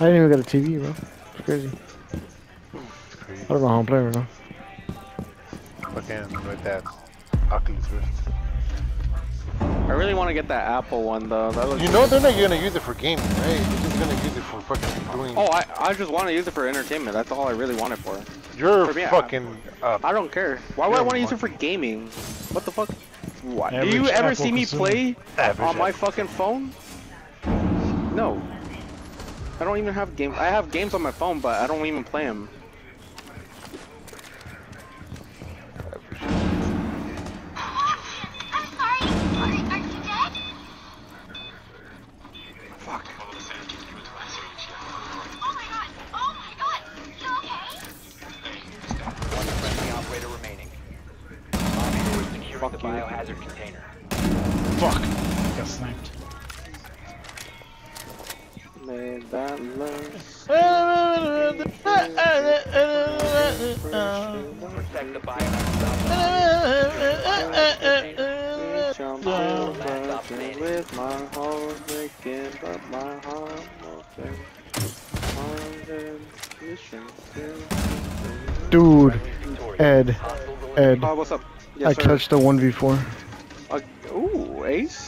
I didn't even get a TV, bro. It's crazy. It's crazy. I don't know how I'm playing right now. Fucking with that Oculus Rift. I really want to get that Apple one though. That looks You know they're not gonna use it for gaming, right? They're just gonna use it for fucking doing. Oh, I, I just want to use it for entertainment. That's all I really want it for. you're for me, I- fucking. Uh, I don't care. Why would I want to use it for gaming? What the fuck? What? Do you ever Apple see me consumer. play average. on my fucking phone? No. I don't even have games. I have games on my phone, but I don't even play them. I'm sorry. Are, are you dead? Fuck. Oh my Made that love. Protect the biohazard Jump over with my heart breaking, but my heart. Dude. Ed, Ed. Uh, what's up? I Yes, sir. touched a 1v4. Uh, ooh, ace.